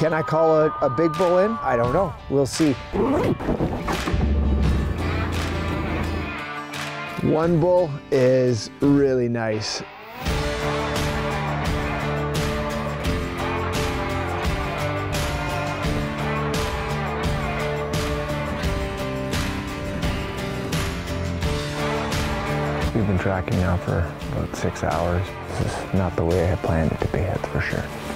Can I call a, a big bull in? I don't know. We'll see. One bull is really nice. We've been tracking now for about six hours. This is not the way I had planned it to be, that's for sure.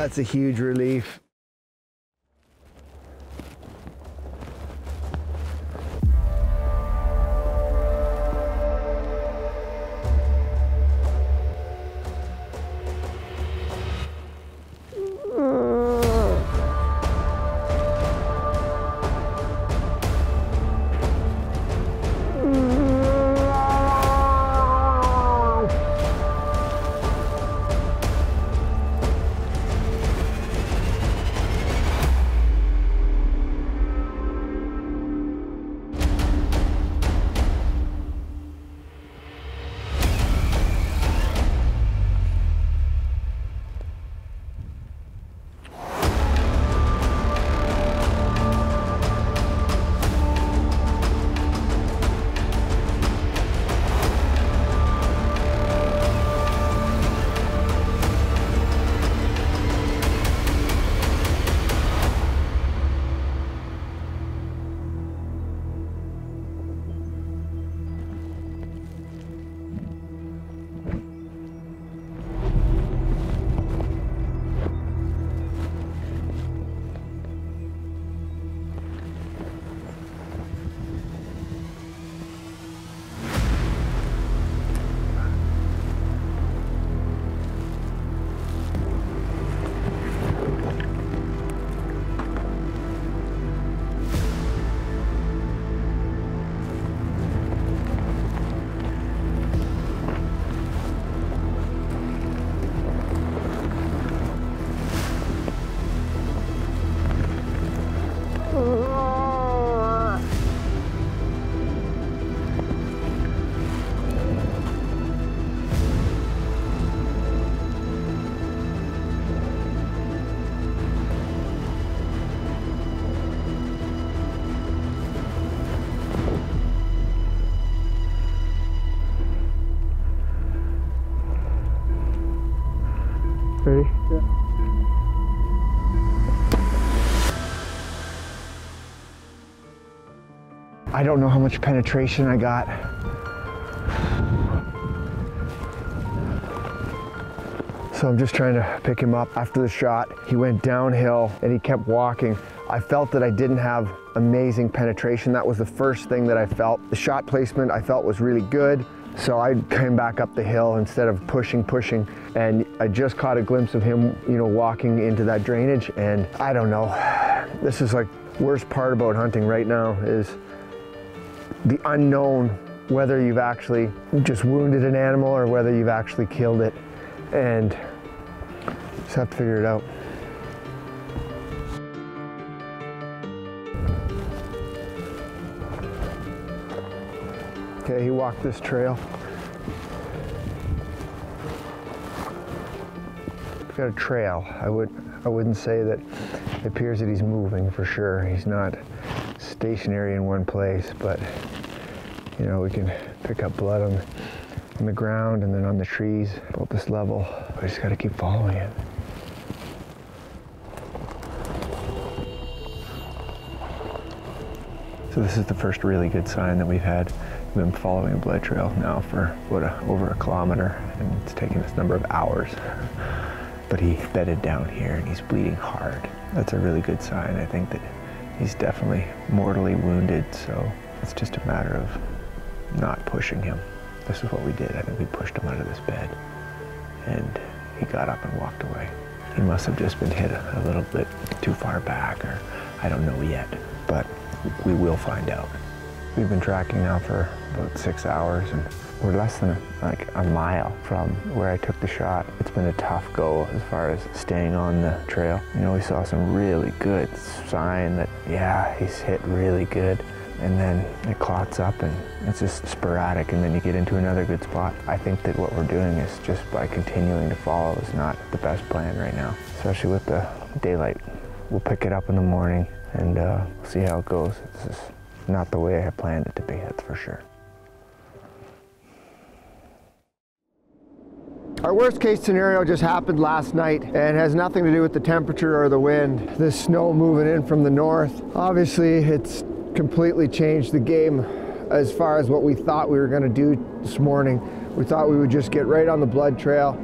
That's a huge relief. Yeah. I don't know how much penetration I got. So I'm just trying to pick him up. After the shot, he went downhill and he kept walking. I felt that I didn't have amazing penetration. That was the first thing that I felt. The shot placement I felt was really good. So I came back up the hill instead of pushing, pushing, and I just caught a glimpse of him, you know, walking into that drainage. And I don't know, this is like worst part about hunting right now is the unknown, whether you've actually just wounded an animal or whether you've actually killed it. And just have to figure it out. Okay, he walked this trail. We've got a trail. I would I wouldn't say that it appears that he's moving for sure. He's not stationary in one place, but you know, we can pick up blood on, on the ground and then on the trees about this level. We just gotta keep following it. So this is the first really good sign that we've had. Been following a blood trail now for what over a kilometer, and it's taken us a number of hours. But he bedded down here and he's bleeding hard. That's a really good sign. I think that he's definitely mortally wounded, so it's just a matter of not pushing him. This is what we did. I think we pushed him out of this bed, and he got up and walked away. He must have just been hit a, a little bit too far back, or I don't know yet, but we will find out. We've been tracking now for about six hours and we're less than like a mile from where I took the shot. It's been a tough go as far as staying on the trail. You know, we saw some really good sign that, yeah, he's hit really good. and then it clots up and it's just sporadic and then you get into another good spot. I think that what we're doing is just by continuing to follow is not the best plan right now, especially with the daylight. We'll pick it up in the morning and uh, see how it goes. This is not the way I had planned it to be, that's for sure. Our worst case scenario just happened last night and has nothing to do with the temperature or the wind. This snow moving in from the north. Obviously, it's completely changed the game as far as what we thought we were going to do this morning. We thought we would just get right on the blood trail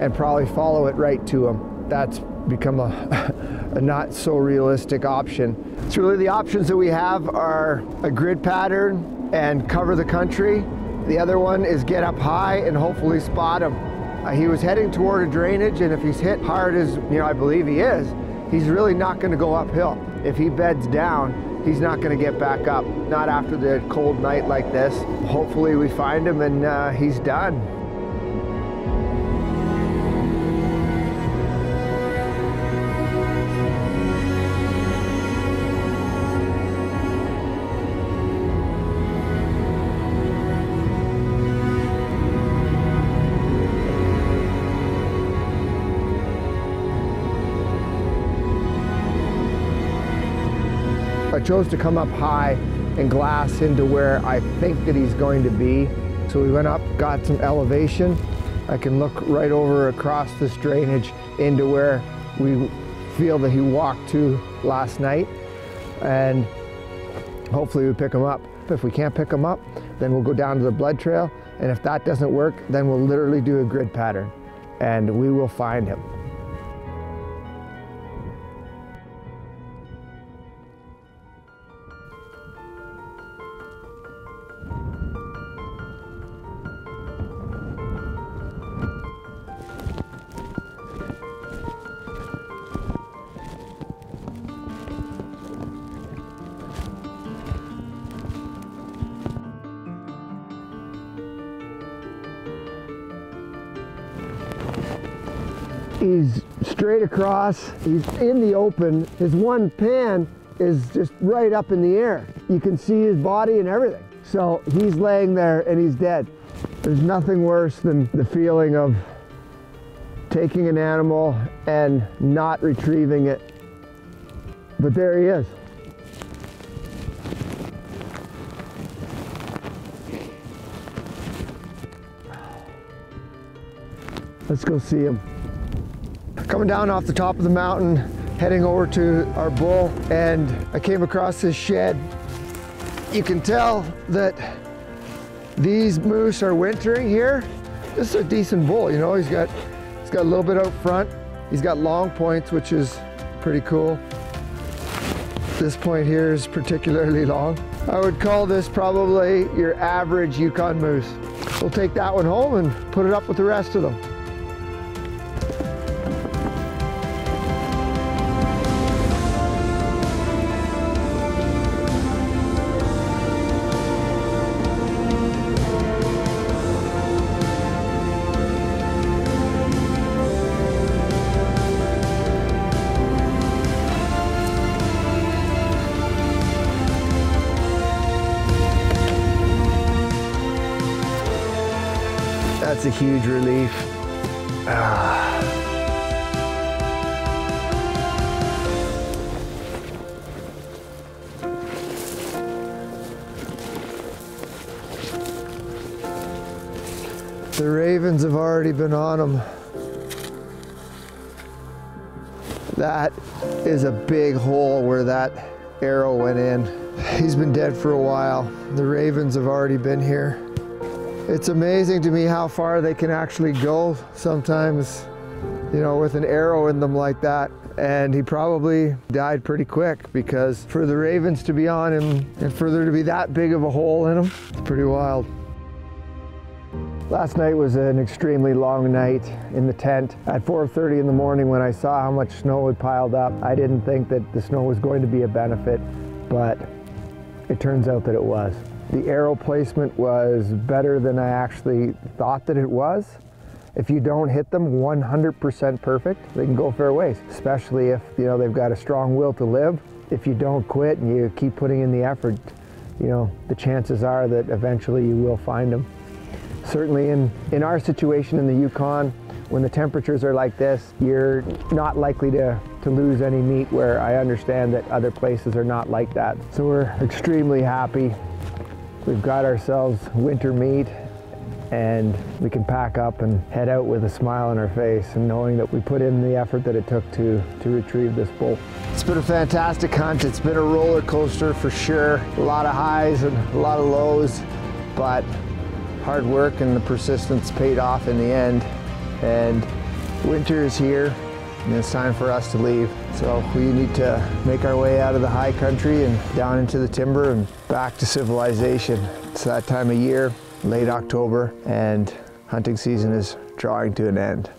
and probably follow it right to them. That's become a, a not so realistic option. It's really the options that we have are a grid pattern and cover the country. The other one is get up high and hopefully spot them. Uh, he was heading toward a drainage, and if he's hit hard as you know, I believe he is, he's really not going to go uphill. If he beds down, he's not going to get back up. Not after the cold night like this. Hopefully, we find him and uh, he's done. Chose to come up high and glass into where I think that he's going to be. So we went up, got some elevation. I can look right over across this drainage into where we feel that he walked to last night. And hopefully we pick him up. If we can't pick him up, then we'll go down to the blood trail. And if that doesn't work, then we'll literally do a grid pattern and we will find him. He's straight across, he's in the open. His one pan is just right up in the air. You can see his body and everything. So he's laying there and he's dead. There's nothing worse than the feeling of taking an animal and not retrieving it. But there he is. Let's go see him. Coming down off the top of the mountain, heading over to our bull, and I came across this shed. You can tell that these moose are wintering here. This is a decent bull, you know, he's got, he's got a little bit out front. He's got long points, which is pretty cool. This point here is particularly long. I would call this probably your average Yukon moose. We'll take that one home and put it up with the rest of them. That's a huge relief. Ah. The ravens have already been on him. That is a big hole where that arrow went in. He's been dead for a while. The ravens have already been here. It's amazing to me how far they can actually go sometimes, you know, with an arrow in them like that. And he probably died pretty quick because for the ravens to be on him and for there to be that big of a hole in him, it's pretty wild. Last night was an extremely long night in the tent. At 4.30 in the morning when I saw how much snow had piled up, I didn't think that the snow was going to be a benefit, but it turns out that it was. The arrow placement was better than I actually thought that it was. If you don't hit them 100% perfect, they can go fair ways, especially if you know they've got a strong will to live. If you don't quit and you keep putting in the effort, you know, the chances are that eventually you will find them. Certainly in, in our situation in the Yukon, when the temperatures are like this, you're not likely to, to lose any meat where I understand that other places are not like that. So we're extremely happy. We've got ourselves winter meat and we can pack up and head out with a smile on our face and knowing that we put in the effort that it took to, to retrieve this bull. It's been a fantastic hunt. It's been a roller coaster for sure. A lot of highs and a lot of lows, but hard work and the persistence paid off in the end. And winter is here and it's time for us to leave. So we need to make our way out of the high country and down into the timber and back to civilization. It's that time of year, late October, and hunting season is drawing to an end.